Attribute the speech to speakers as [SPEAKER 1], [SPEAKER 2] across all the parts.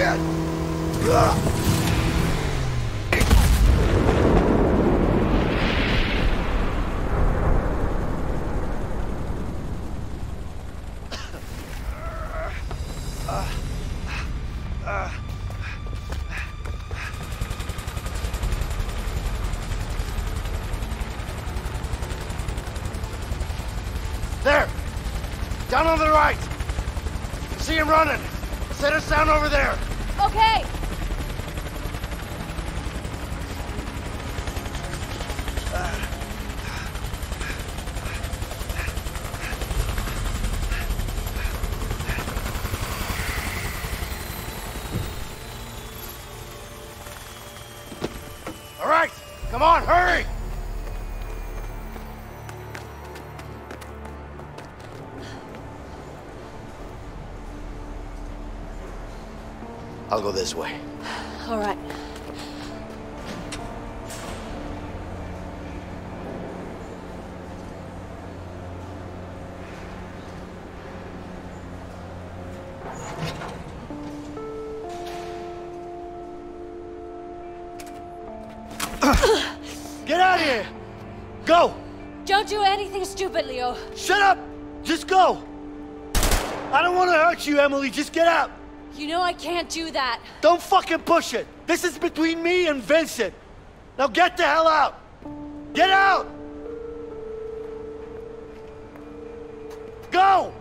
[SPEAKER 1] shit! All right! Come on, hurry! I'll go this way.
[SPEAKER 2] All right. Leo.
[SPEAKER 1] Shut up! Just go! I don't want to hurt you, Emily. Just get out!
[SPEAKER 2] You know I can't do that.
[SPEAKER 1] Don't fucking push it! This is between me and Vincent! Now get the hell out! Get out! Go!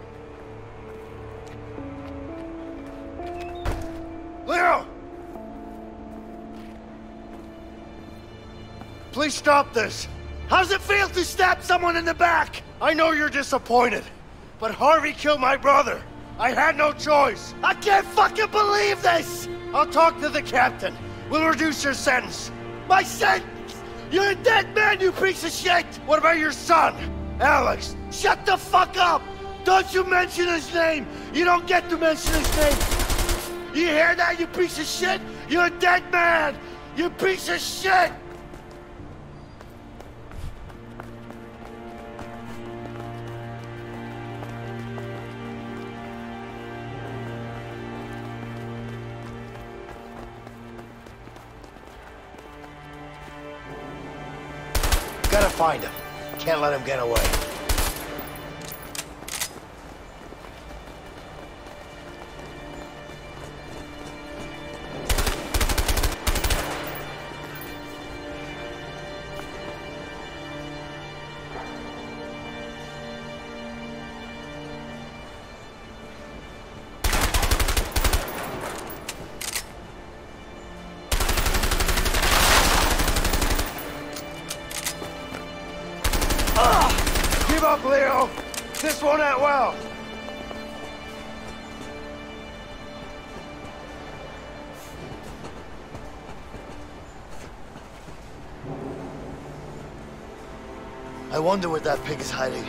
[SPEAKER 1] Leo! Please stop this! How does it feel to stab someone in the back? I know you're disappointed, but Harvey killed my brother. I had no choice. I can't fucking believe this! I'll talk to the captain. We'll reduce your sentence. My sentence? You're a dead man, you piece of shit! What about your son? Alex, shut the fuck up! Don't you mention his name! You don't get to mention his name! You hear that, you piece of shit? You're a dead man! You piece of shit! Find him. Can't let him get away. I wonder where that pig is hiding.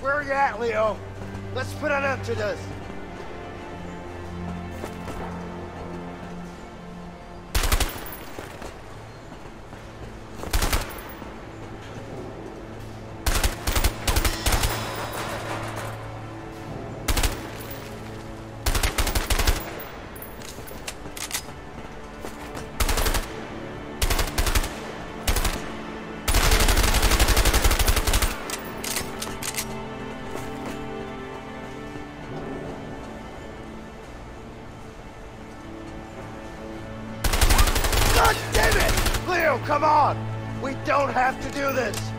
[SPEAKER 1] Where are you at, Leo? Let's put an end to this. God damn it! Leo, come on! We don't have to do this!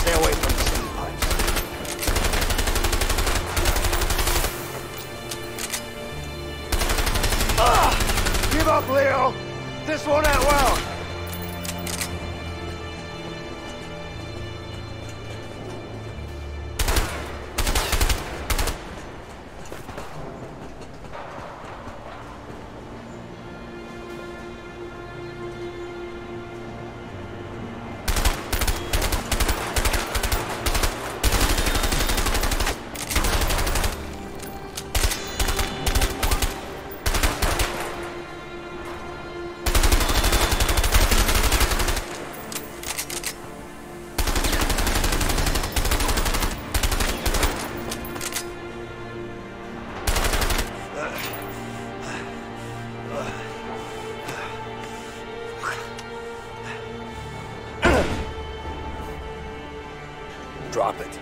[SPEAKER 1] stay away from the city pipes.
[SPEAKER 3] Ugh! Ah!
[SPEAKER 1] Give up, Leo! This
[SPEAKER 3] won't end well! Drop it.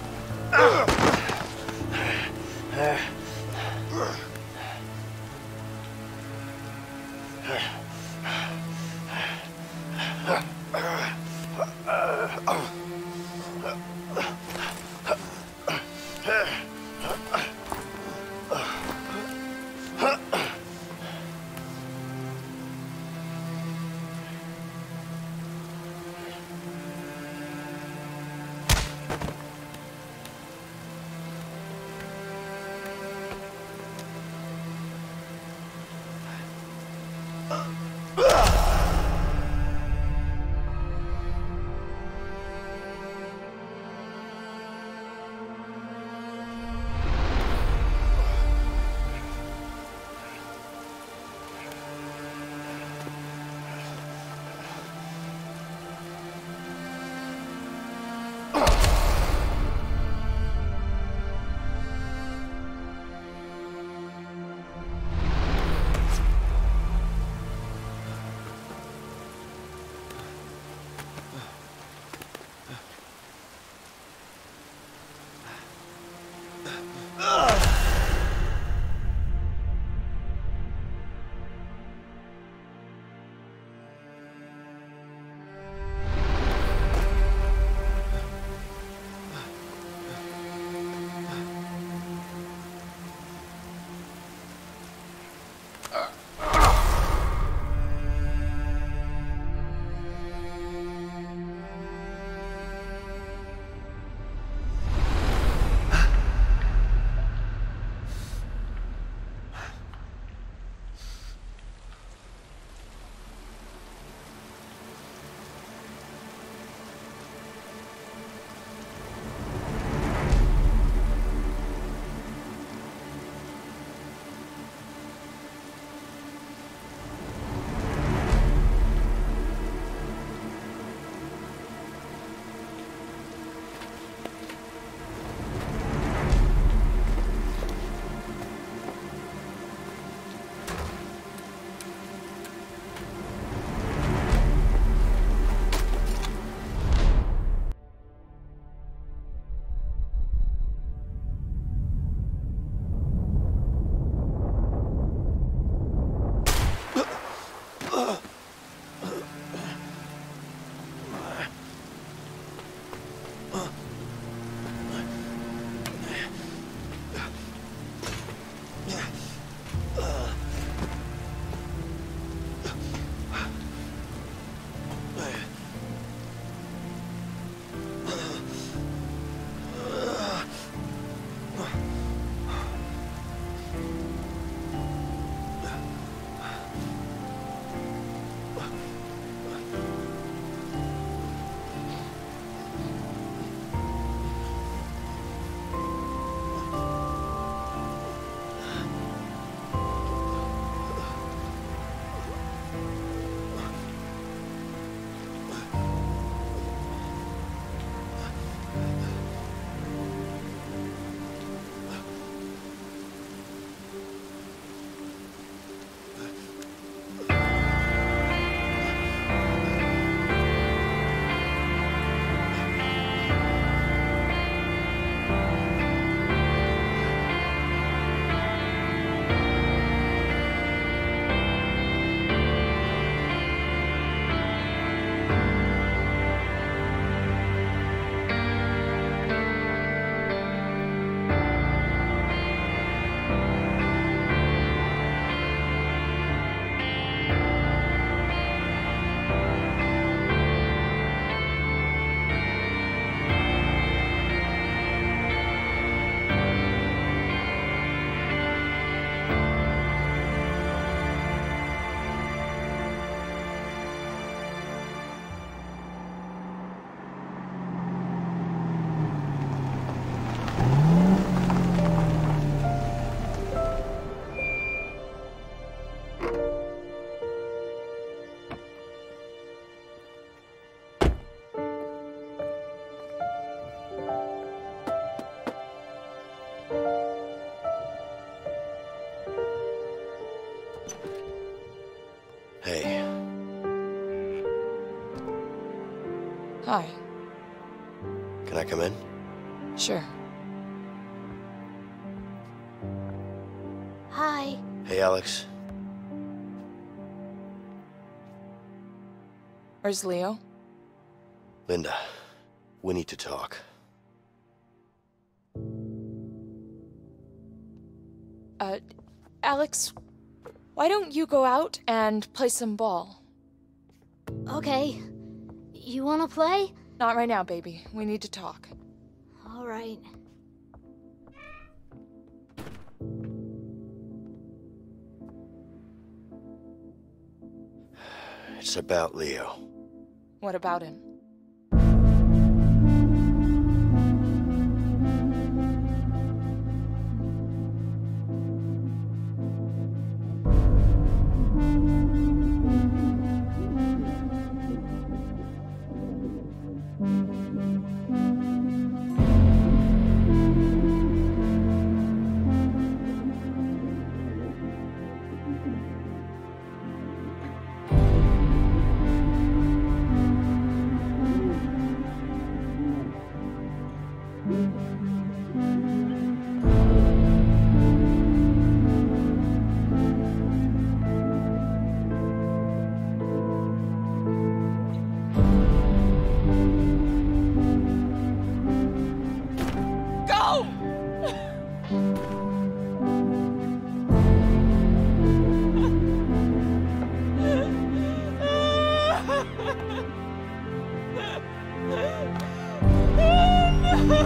[SPEAKER 4] Sure.
[SPEAKER 2] Hi.
[SPEAKER 3] Hey, Alex.
[SPEAKER 4] Where's Leo?
[SPEAKER 3] Linda, we need to talk.
[SPEAKER 4] Uh, Alex, why don't you go out and play some ball?
[SPEAKER 2] Okay. You wanna play?
[SPEAKER 4] Not right now, baby. We need to talk.
[SPEAKER 2] Alright.
[SPEAKER 3] It's about Leo.
[SPEAKER 4] What about him?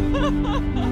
[SPEAKER 2] Mom!
[SPEAKER 3] Hey, Carol. Here.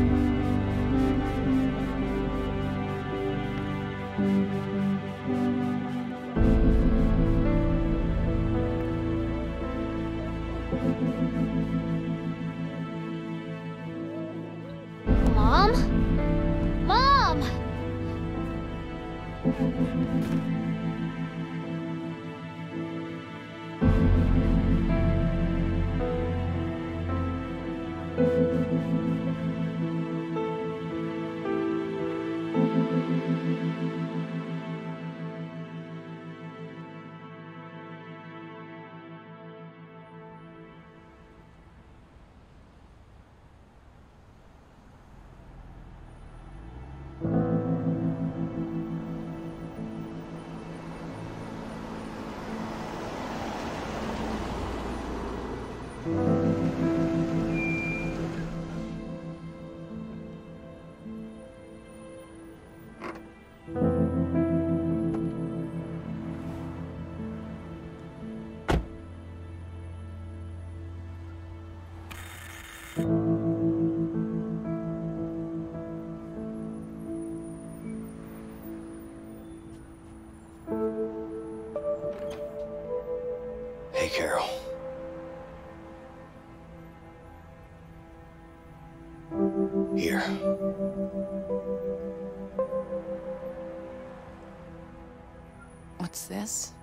[SPEAKER 4] What's this?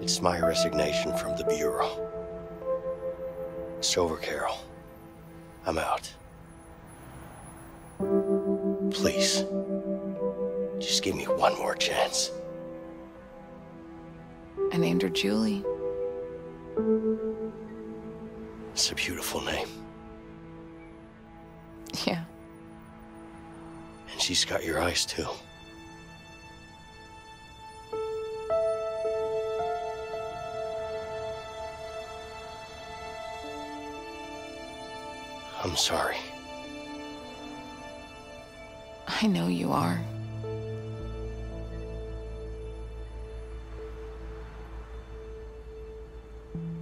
[SPEAKER 3] It's my resignation from the Bureau. It's over, Carol. I'm out. Please. Just give me one more chance.
[SPEAKER 4] I named her Julie.
[SPEAKER 3] It's a beautiful name. She's got your eyes, too. I'm sorry.
[SPEAKER 4] I know you are.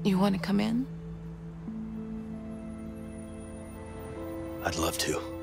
[SPEAKER 4] You want to come in?
[SPEAKER 3] I'd love to.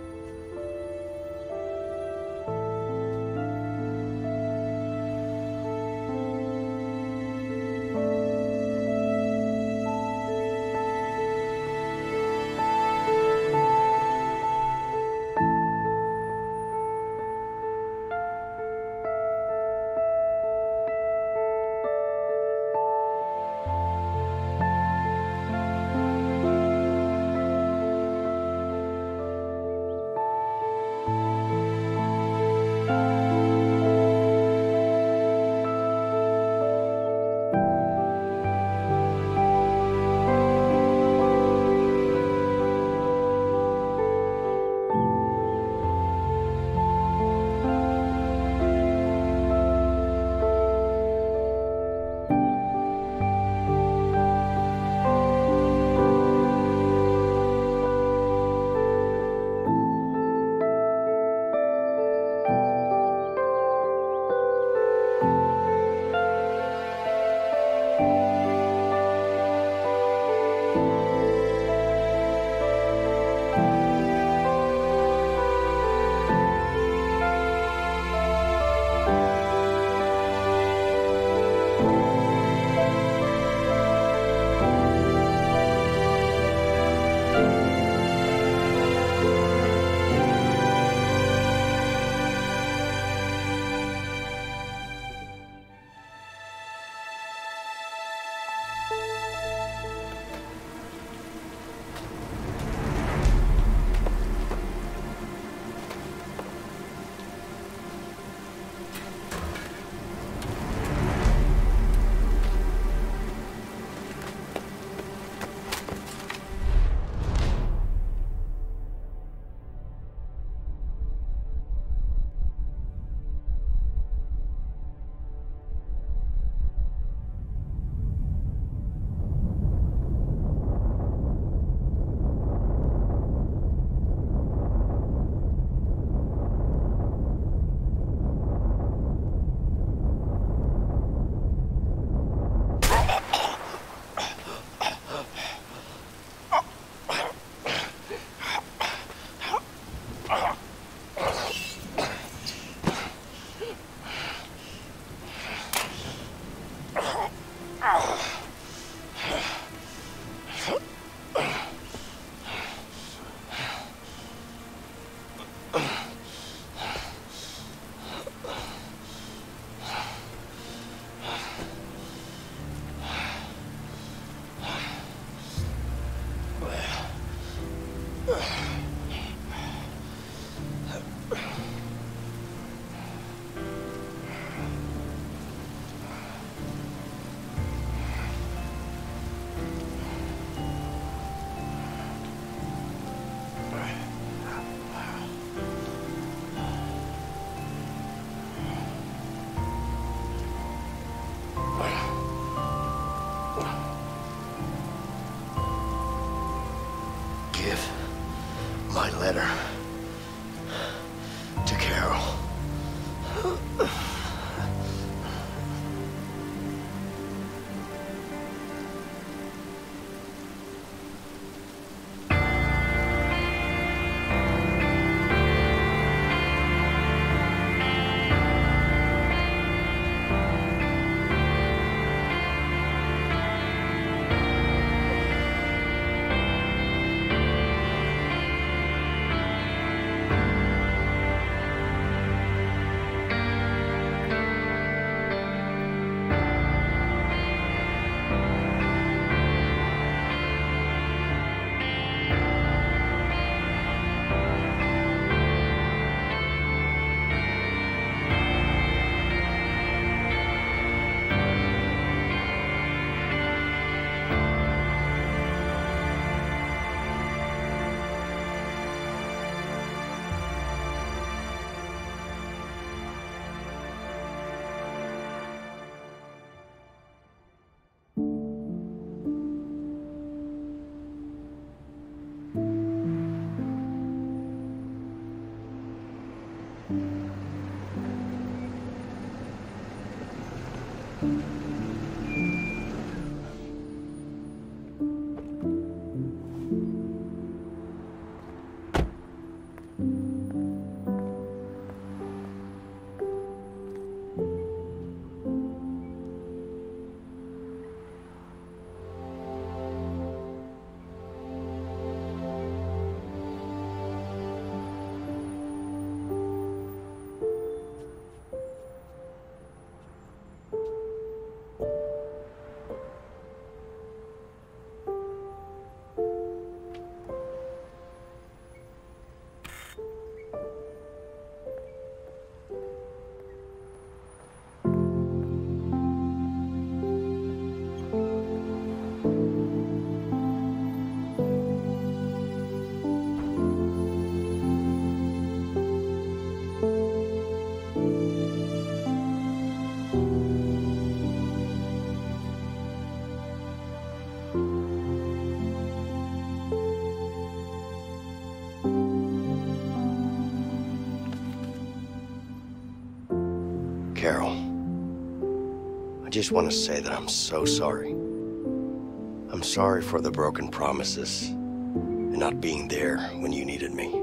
[SPEAKER 3] Just want to say that I'm so sorry. I'm sorry for the broken promises and not being there when you needed me.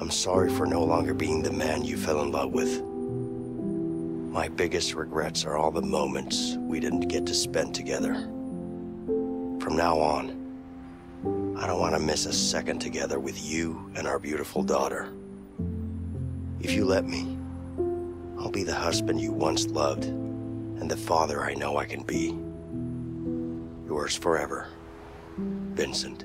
[SPEAKER 3] I'm sorry for no longer being the man you fell in love with. My biggest regrets are all the moments we didn't get to spend together. From now on, I don't want to miss a second together with you and our beautiful daughter. If you let me, I'll be the husband you once loved and the father I know I can be. Yours forever, Vincent.